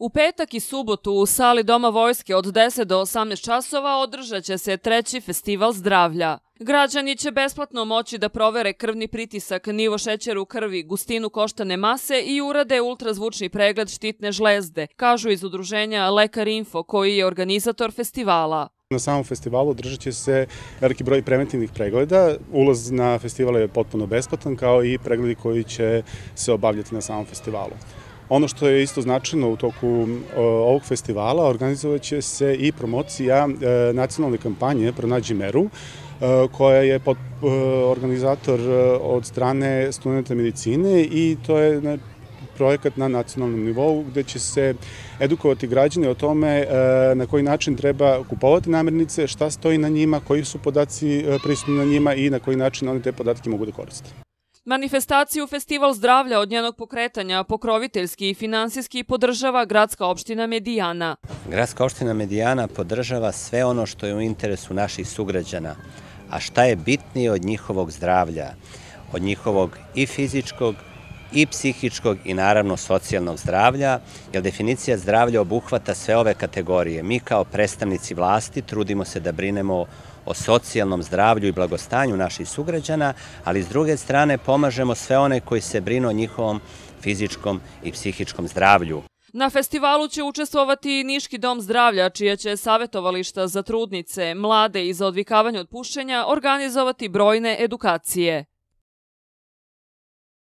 U petak i subotu u sali Doma vojske od 10 do 18 časova održat će se treći festival zdravlja. Građani će besplatno moći da provere krvni pritisak, nivo šećera u krvi, gustinu koštane mase i urade ultrazvučni pregled štitne žlezde, kažu iz udruženja Lekar Info, koji je organizator festivala. Na samom festivalu održat će se veliki broj preventivnih pregleda. Ulaz na festival je potpuno besplatan, kao i pregledi koji će se obavljati na samom festivalu. Ono što je isto značajno u toku ovog festivala, organizovat će se i promocija e, nacionalne kampanje Pronađi meru, e, koja je pod, e, organizator od strane studenta medicine i to je projekat na nacionalnom nivou gde će se edukovati građane o tome na koji način treba kupovati namirnice, šta stoji na njima, koji su podaci prisutni na njima i na koji način oni te podatke mogu da koriste. Manifestaciju Festival zdravlja od njenog pokretanja pokroviteljski i finansijski podržava gradska opština Medijana. Gradska opština Medijana podržava sve ono što je u interesu naših sugrađana, a šta je bitnije od njihovog zdravlja, od njihovog i fizičkog i psihičkog i naravno socijalnog zdravlja, jer definicija zdravlja obuhvata sve ove kategorije. Mi kao predstavnici vlasti trudimo se da brinemo o socijalnom zdravlju i blagostanju naših sugrađana, ali s druge strane pomažemo sve one koji se brinu o njihovom fizičkom i psihičkom zdravlju. Na festivalu će učestvovati Niški dom zdravlja, čija će savjetovališta za trudnice, mlade i za odvikavanje od pušenja organizovati brojne edukacije.